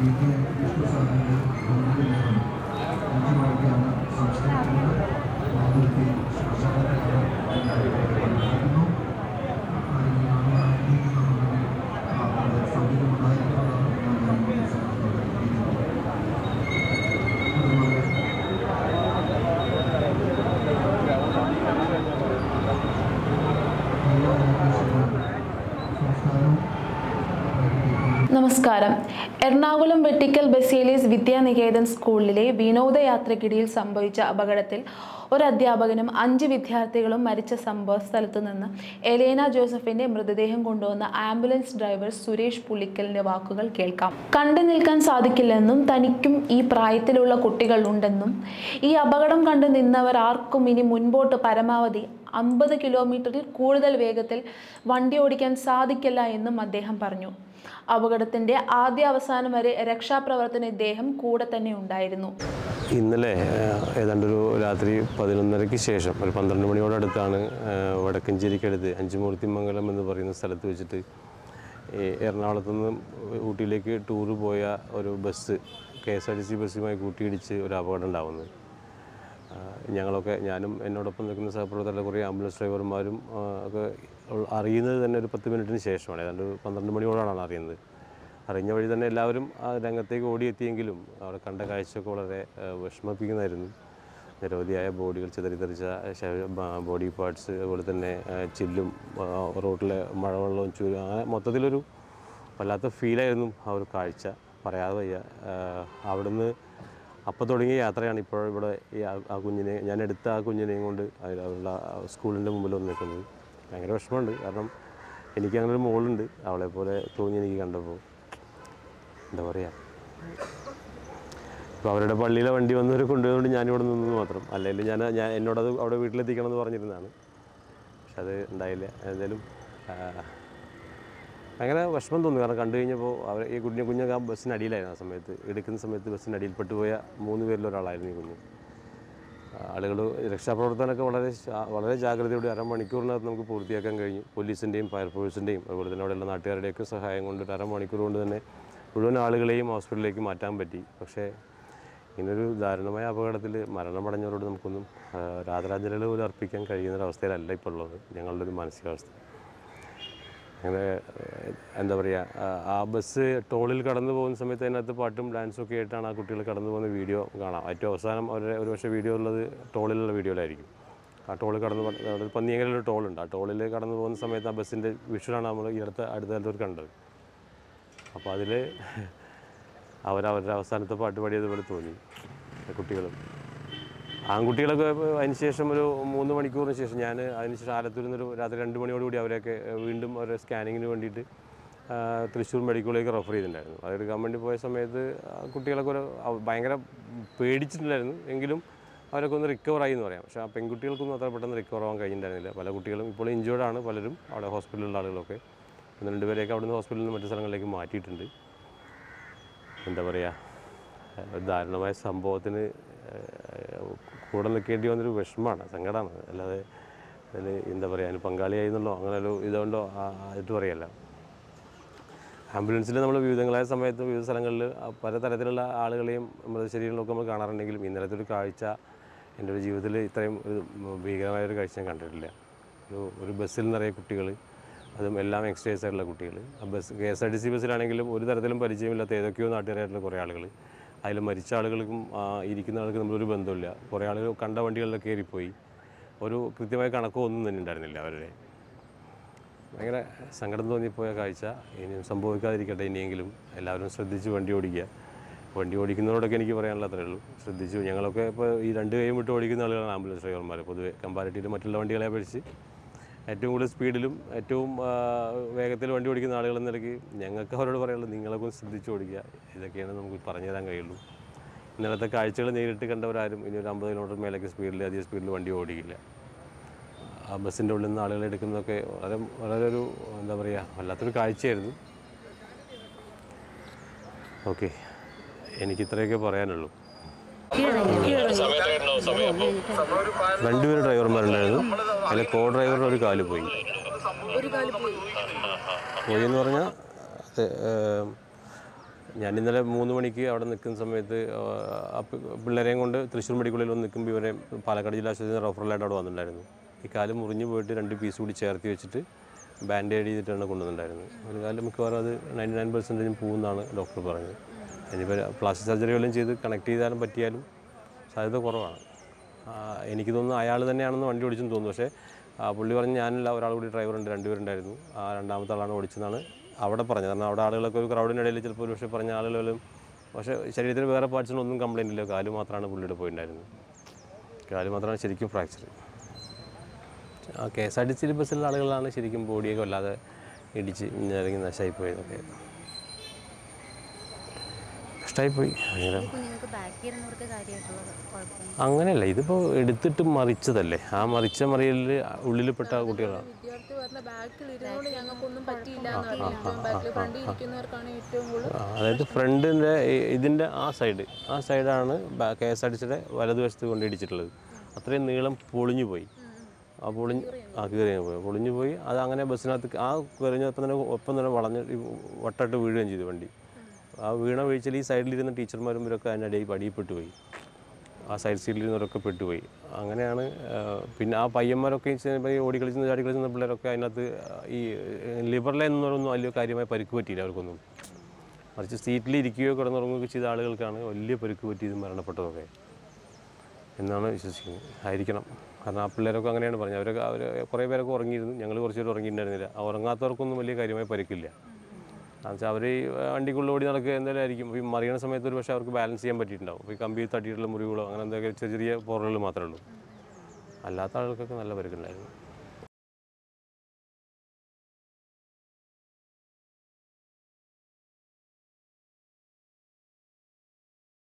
이게 웃고서 하는 너무 힘들어요. നമസ്കാരം. എറണാകുളം വെട്ടിക്കൽ ബസേലീസ് വിദ്യാനികേതൻ സ്കൂളിലെ വിനോദയാത്രക്കിടയിൽ സംഭവിച്ച അപകടത്തിൽ ഒരു അധ്യാപകനും അഞ്ച് വിദ്യാർത്ഥികളും മരിച്ച സംഭവ സ്ഥലത്തു നിന്ന് എലേന ജോസഫിന്റെ മൃതദേഹം കൊണ്ടുവന്ന ആംബുലൻസ് ഡ്രൈവർ സുരേഷ് പുളിക്കലിന്റെ വാക്കുകൾ കേൾക്കാം. കണ്ടു നിൽക്കാൻ സാധിക്കില്ലെന്നും തനിക്കും ഈ പ്രായത്തിലുള്ള കുട്ടികൾ ഉണ്ടെന്നും ഈ അപകടം കണ്ടു നിന്നവർ ആർക്കും ഇനി മുൻപോട്ട് പരമാവധി അമ്പത് കിലോമീറ്ററിൽ കൂടുതൽ വേഗത്തിൽ വണ്ടി ഓടിക്കാൻ സാധിക്കില്ല എന്നും അദ്ദേഹം പറഞ്ഞു. അപകടത്തിന്റെ ആദ്യ അവസാനം വരെ രക്ഷാപ്രവർത്തന ഇദ്ദേഹം കൂടെ തന്നെ ഉണ്ടായിരുന്നു. ഇന്നലെ ഏതാണ്ടൊരു രാത്രി പതിനൊന്നരയ്ക്ക് ശേഷം ഒരു പന്ത്രണ്ട് മണിയോടടുത്താണ് വടക്കഞ്ചേരിക്കടുത്ത് അഞ്ചുമൂർത്തിമംഗലം എന്ന് പറയുന്ന സ്ഥലത്ത് വെച്ചിട്ട് എറണാകുളത്തു നിന്ന് ഊട്ടിയിലേക്ക് ടൂറ് പോയ ഒരു bus K S R T C ബസ്സുമായി കൂട്ടിയിടിച്ച് ഒരു അപകടം ഉണ്ടാവുന്നത് ഞങ്ങളൊക്കെ ഞാനും എന്നോടൊപ്പം നിൽക്കുന്ന സഹപ്രവർത്തകരുടെ കുറേ ആംബുലൻസ് ഡ്രൈവർമാരും ഒക്കെ അറിയുന്നത് തന്നെ ഒരു പത്ത് മിനിറ്റിന് ശേഷമാണ്. ഏതാണ്ട് പന്ത്രണ്ട് മണിയോടാണ് അറിയുന്നത്. അറിഞ്ഞ വഴി തന്നെ എല്ലാവരും ആ രംഗത്തേക്ക് ഓടിയെത്തിയെങ്കിലും അവിടെ കണ്ട കാഴ്ചയൊക്കെ വളരെ വിഷമിപ്പിക്കുന്നതായിരുന്നു. നിരവധിയായ ബോഡികൾ ചിതറിത്തെറിച്ച ബോഡി പാർട്സ് അതുപോലെ തന്നെ ചില്ലും റോട്ടിലെ മഴവെള്ളവും ചൂരും അങ്ങനെ മൊത്തത്തിലൊരു വല്ലാത്ത ഫീലായിരുന്നു ആ ഒരു കാഴ്ച. പറയാതെ വയ്യ. അവിടുന്ന് അപ്പോൾ തുടങ്ങിയ യാത്രയാണ് ഇപ്പോൾ ഇവിടെ ഈ ആ- കുഞ്ഞിനെ ഞാൻ എടുത്ത ആ കുഞ്ഞിനെയും കൊണ്ട് അവരുടെ സ്കൂളിന്റെ മുമ്പിൽ വന്ന് നിൽക്കുന്നത്. ഭയങ്കര വിഷമമുണ്ട്. കാരണം എനിക്ക് അങ്ങനെ ഒരു മോളുണ്ട്. അവളെ പോലെ തോന്നി എനിക്ക് കണ്ടപ്പോൾ. എന്താ പറയുക ഇപ്പോൾ അവരുടെ പള്ളിയിലെ വണ്ടി വന്നവർ കൊണ്ടുപോയതുകൊണ്ട് ഞാനിവിടെ നിന്നത് മാത്രം. അല്ലെങ്കിൽ ഞാൻ ഞാൻ എന്നോടത് അവിടെ വീട്ടിലെത്തിക്കണം എന്ന് പറഞ്ഞിരുന്നതാണ്. പക്ഷെ അത് ഉണ്ടായില്ല. എന്തായാലും ഭയങ്കര വിഷമം തോന്നി. കാരണം കണ്ടു കഴിഞ്ഞപ്പോൾ അവർ ഈ കുഞ്ഞു കുഞ്ഞൊക്കെ ആ ബസ്സിനടിയിലായിരുന്നു ആ സമയത്ത്. എടുക്കുന്ന സമയത്ത് ബസ്സിനടിയിൽ പെട്ടുപോയ മൂന്ന് പേരിൽ ഒരാളായിരുന്നു ഈ കുഞ്ഞ്. ആളുകൾ രക്ഷാപ്രവർത്തനമൊക്കെ വളരെ വളരെ ജാഗ്രതയോടെ അരമണിക്കൂറിനകത്ത് നമുക്ക് പൂർത്തിയാക്കാൻ കഴിഞ്ഞു. പോലീസിന്റെയും ഫയർഫോഴ്സിന്റെയും അതുപോലെ തന്നെ അവിടെയുള്ള നാട്ടുകാരുടെയൊക്കെ സഹായം കൊണ്ട് ഒരു അരമണിക്കൂർ കൊണ്ട് തന്നെ മുഴുവൻ ആളുകളെയും ഹോസ്പിറ്റലിലേക്ക് മാറ്റാൻ പറ്റി. പക്ഷേ ഇങ്ങനൊരു ദാരുണമായ അപകടത്തിൽ മരണമടഞ്ഞവരോട് നമുക്കൊന്നും രാജരാജനകൾ പോലും അർപ്പിക്കാൻ കഴിയുന്ന ഒരു അവസ്ഥയിലല്ല ഇപ്പോൾ ഉള്ളത് ഞങ്ങളുടെ ഒരു മാനസികാവസ്ഥ. അങ്ങനെ എന്താ പറയുക ആ- ബസ് ടോളിൽ കടന്നു പോകുന്ന സമയത്ത് അതിനകത്ത് പാട്ടും ഡാൻസും ഒക്കെ ആയിട്ടാണ് ആ കുട്ടികൾ കടന്നു പോകുന്ന വീഡിയോ കാണാം. ഏറ്റവും അവസാനം അവരുടെ ഒരു പക്ഷേ വീഡിയോ ഉള്ളത് ടോളിലുള്ള വീഡിയോയിലായിരിക്കും ആ ടോൾ കടന്നു ഒരു ടോളുണ്ട് ആ ടോളിൽ കടന്നു പോകുന്ന സമയത്ത് ആ ബസ്സിന്റെ വിഷ്വലാണ് നമ്മൾ ഈ അടുത്ത അടുത്ത കാലത്ത് കണ്ടത്. അപ്പോൾ അതിൽ അവരവരുടെ അവസാനത്തെ പാട്ട് പാടിയതുപോലെ തോന്നി കുട്ടികളും. ആൺകുട്ടികളൊക്കെ അതിന് ശേഷം ഒരു മൂന്ന് മണിക്കൂറിന് ശേഷം ഞാൻ അതിന് ശേഷം ആലത്തൂരിൽ നിന്നൊരു രാത്രി രണ്ട് മണിയോടുകൂടി അവരെയൊക്കെ വീണ്ടും ഒരു സ്കാനിങ്ങിന് വേണ്ടിയിട്ട് തൃശ്ശൂർ മെഡിക്കലിലേക്ക് റെഫർ ചെയ്തിട്ടുണ്ടായിരുന്നു. അതെടുക്കാൻ വേണ്ടി പോയ സമയത്ത് കുട്ടികളൊക്കെ ഒരു ഭയങ്കര പേടിച്ചിട്ടുണ്ടായിരുന്നു. എങ്കിലും അവരൊക്കെ ഒന്ന് റിക്കവർ ആയി എന്ന് പറയാം. പക്ഷേ ആ പെൺകുട്ടികൾക്കൊന്നും അത്ര പെട്ടെന്ന് റിക്കവർ ആവാൻ കഴിഞ്ഞിട്ടുണ്ടായിരുന്നില്ല. പല കുട്ടികളും ഇപ്പോൾ ഇഞ്ചേർഡ് ആണ്. പലരും അവിടെ ഹോസ്പിറ്റലിലുള്ള ആളുകളൊക്കെ. ഒന്ന് രണ്ടുപേരെയൊക്കെ അവിടുന്ന് ഹോസ്പിറ്റലിൽ നിന്ന് മറ്റു സ്ഥലങ്ങളിലേക്ക് മാറ്റിയിട്ടുണ്ട്. എന്താ പറയുക ദാരുണമായ സംഭവത്തിന് കൂടെ നിൽക്കേണ്ടി വന്നൊരു വിഷമമാണ് സങ്കടമാണ്. അല്ലാതെ അതിൽ എന്താ പറയുക അതിന് പങ്കാളിയായി എന്നുള്ളോ അങ്ങനെ ഒരു ഇതുകൊണ്ടോ ആയിട്ട് പറയല്ല. ആംബുലൻസിൽ നമ്മൾ വിവിധങ്ങളായ സമയത്ത് വിവിധ സ്ഥലങ്ങളിൽ പലതരത്തിലുള്ള ആളുകളെയും മൃതശരീരങ്ങളൊക്കെ നമ്മൾ കാണാറുണ്ടെങ്കിലും ഇന്നലത്തെ ഒരു കാഴ്ച എന്റെ ഒരു ജീവിതത്തിൽ ഇത്രയും ഒരു ഭീകരമായൊരു കാഴ്ച ഞാൻ കണ്ടിട്ടില്ല. ഒരു ഒരു ബസ്സിൽ നിറയെ കുട്ടികൾ അതും എല്ലാം എക്സ്റ്റേഴ്സ് കുട്ടികൾ. ആ bus K S R T C ബസ്സിലാണെങ്കിലും ഒരു തരത്തിലും പരിചയമില്ലാത്ത ഏതൊക്കെയോ നാട്ടുകാരായിട്ടുള്ള കുറേ ആളുകൾ. അതിൽ മരിച്ച ആളുകൾക്കും ഇരിക്കുന്ന ആൾക്കും നമ്മളൊരു ബന്ധമില്ല. കുറേ ആളുകൾ കണ്ട വണ്ടികളിലൊക്കെ കയറിപ്പോയി. ഒരു കൃത്യമായ കണക്കോ ഒന്നും തന്നെ ഉണ്ടായിരുന്നില്ല അവരുടെ. ഭയങ്കര സങ്കടം തോന്നിപ്പോയ കാഴ്ച. ഇനിയും സംഭവിക്കാതിരിക്കട്ടെ ഇനിയെങ്കിലും. എല്ലാവരും ശ്രദ്ധിച്ച് വണ്ടി ഓടിക്കുക. വണ്ടി ഓടിക്കുന്നവരോടൊക്കെ എനിക്ക് പറയാനുള്ള അത്രേ ഉള്ളൂ. ശ്രദ്ധിച്ചു ഞങ്ങളൊക്കെ ഇപ്പോൾ ഈ രണ്ട് കൈയും വിട്ട് ഓടിക്കുന്ന ആളുകളാണ് ആംബുലൻസ് ഡ്രൈവർമാർ പൊതുവെ കമ്പാരിറ്റീവ് മറ്റുള്ള വണ്ടികളെ അപേക്ഷിച്ച് ഏറ്റവും കൂടുതൽ സ്പീഡിലും ഏറ്റവും വേഗത്തിൽ വണ്ടി ഓടിക്കുന്ന ആളുകൾ എന്ന നിലയ്ക്ക് ഞങ്ങൾക്ക് അവരോട് പറയാനുള്ളത് നിങ്ങളൊക്കെ ശ്രദ്ധിച്ച് ഓടിക്കുക. ഇതൊക്കെയാണ് നമുക്ക് പറഞ്ഞു തരാൻ കഴിയുള്ളൂ. ഇന്നലത്തെ കാഴ്ചകൾ നേരിട്ട് കണ്ടവരാരും ഇനി ഒരു അമ്പത് കിലോമീറ്റർ മേലേക്ക് സ്പീഡിൽ അധിക സ്പീഡിൽ വണ്ടി ഓടിക്കില്ല. ആ ബസ്സിന്റെ ഉള്ളിൽ നിന്ന് ആളുകളെ എടുക്കുന്നതൊക്കെ വളരെ വളരെ ഒരു എന്താ പറയുക വല്ലാത്തൊരു കാഴ്ചയായിരുന്നു. ഓക്കെ. എനിക്കിത്രയൊക്കെ പറയാനുള്ളൂ. രണ്ടുപേരും ഡ്രൈവർമാരുണ്ടായിരുന്നു. അതിലെ കോ ഡ്രൈവറിന് ഒരു കാൽ പോയി. പോയി എന്ന് പറഞ്ഞാൽ ഞാൻ ഇന്നലെ മൂന്ന് മണിക്ക് അവിടെ നിൽക്കുന്ന സമയത്ത് പിള്ളേരെയും കൊണ്ട് തൃശ്ശൂർ മെഡിക്കലിൽ വന്ന് നിൽക്കുമ്പോൾ ഇവരെ പാലക്കാട് ജില്ലാ ആശുപത്രിയിൽ റഫറലായിട്ട് അവിടെ വന്നിട്ടുണ്ടായിരുന്നു. ഈ കാൽ മുറിഞ്ഞു പോയിട്ട് രണ്ട് പീസ് കൂടി ചേർത്തി വെച്ചിട്ട് ബാൻഡേഡ് ചെയ്തിട്ടാണ് കൊണ്ടുവന്നിട്ടുണ്ടായിരുന്നത്. ഒരു കാലം മിക്കവാറും അത് നയന്റി നയൻ പെർസെന്റേജും പോകുമെന്നാണ് ഡോക്ടർ പറഞ്ഞത്. ഇനിയിപ്പോൾ പ്ലാസ്റ്റിക് സർജറി വല്ലതും ചെയ്ത് കണക്ട് ചെയ്താലും പറ്റിയാലും സാധ്യത കുറവാണ്. എനിക്ക് തോന്നുന്നു അയാൾ തന്നെയാണെന്ന് വണ്ടി ഓടിച്ചെന്ന് തോന്നുന്നു. പക്ഷേ പുള്ളി പറഞ്ഞ് ഞാനല്ല ഒരാൾ കൂടി ഡ്രൈവറുണ്ട് രണ്ടുപേരുണ്ടായിരുന്നു. ആ രണ്ടാമത്തെ ആളാണ് ഓടിച്ചതെന്നാണ് അവിടെ പറഞ്ഞത്. കാരണം അവിടെ ആളുകളൊക്കെ ഒരു ക്രൗഡിന്റെ ഇടയിൽ ചിലപ്പോൾ ഒരു പക്ഷേ പറഞ്ഞ ആളുകളും പക്ഷേ ശരീരത്തിന് വേറെ പാർട്സിനൊന്നും കംപ്ലൈന്റ് ഇല്ല. കാൽ മാത്രമാണ് പുള്ളിയുടെ പോയിട്ടുണ്ടായിരുന്നത് കാൽ മാത്രമാണ് ശരിക്കും fracture K S R T C ബസ്സിലുള്ള ആളുകളാണ് ശരിക്കും ബോഡിയൊക്കെ വല്ലാതെ ഇടിച്ച് ഇറങ്ങി നശമായി പോയതൊക്കെ കഷ്ടമായിപ്പോയി അങ്ങനെയല്ല ഇതിപ്പോ എടുത്തിട്ട് മറിച്ചതല്ലേ? ആ മറിച്ച മറിയലിൽ കുട്ടികളാണ് ഏറ്റവും കൂടുതൽ ആ, അതായത് ഫ്രണ്ടിന്റെ ഇതിന്റെ ആ സൈഡ് ആ സൈഡാണ് കെ എസ് ആർ ടി സിയുടെ വലതുവശത്ത് കൊണ്ട് ഇടിച്ചിട്ടുള്ളത്. അത്രയും നീളം പൊളിഞ്ഞു പോയി. ആ പൊളിഞ്ഞ് ആ കീറി പോയി. പൊളിഞ്ഞു പോയി. അത് അങ്ങനെ ബസ്സിനകത്ത് ആ കയറിഞ്ഞപ്പം തന്നെ ഒപ്പം തന്നെ വളഞ്ഞ് വട്ടായിട്ട് വട്ടമിട്ട് വീഴുകയും ചെയ്തു വണ്ടി. ആ വീണ വീഴ്ചയിൽ ഈ സൈഡിലിരുന്ന ടീച്ചർമാരും ഇവരൊക്കെ അതിനിടയിൽ പടിയിൽപ്പെട്ട് പോയി. ആ സൈഡ് സീറ്റിലിരുന്നവരൊക്കെ പെട്ടുപോയി അങ്ങനെയാണ് പിന്നെ ആ പയ്യന്മാരൊക്കെ ഓടി കളിച്ചുന്ന ചാടി കളിച്ചുന്ന പിള്ളേരൊക്കെ അതിനകത്ത് ഈ ലിബർ ലൈൻ എന്ന് പറയുന്ന വലിയ കാര്യമായി പരിക്ക് പറ്റിയില്ല അവർക്കൊന്നും. മറിച്ച് സീറ്റിൽ ഇരിക്കുകയോ കിടന്നുറങ്ങുകയോ ചെയ്ത ആളുകൾക്കാണ് വലിയ പരിക്ക് പറ്റിയത് മരണപ്പെട്ടതൊക്കെ. എന്നാണ് വിശ്വസിക്കുന്നത്. ആയിരിക്കണം. കാരണം ആ പിള്ളേരൊക്കെ അങ്ങനെയാണ് പറഞ്ഞത്. അവരൊക്കെ അവർ കുറേ പേരൊക്കെ ഉറങ്ങിയിരുന്നു. ഞങ്ങൾ കുറച്ച് പേര് ഉറങ്ങിയിട്ടുണ്ടായിരുന്നില്ല. ആ ഉറങ്ങാത്തവർക്കൊന്നും വലിയ കാര്യമായി പരിക്കില്ല. കാരണം വെച്ചാൽ അവർ വണ്ടിക്കുള്ളിൽ ഓടി നടക്കുക എന്തായാലും ആയിരിക്കും. ഈ മറിയണ സമയത്ത് ഒരു പക്ഷേ അവർക്ക് ബാലൻസ് ചെയ്യാൻ പറ്റിയിട്ടുണ്ടാവും. ഈ കമ്പി തട്ടിയിട്ടുള്ള മുറിവുകളോ അങ്ങനെ എന്തെങ്കിലും ചെറിയ ചെറിയ പോറലുകൾ മാത്രമേ ഉള്ളൂ. അല്ലാത്ത ആളുകൾക്കൊക്കെ നല്ല പരിക്കുണ്ടായിരുന്നു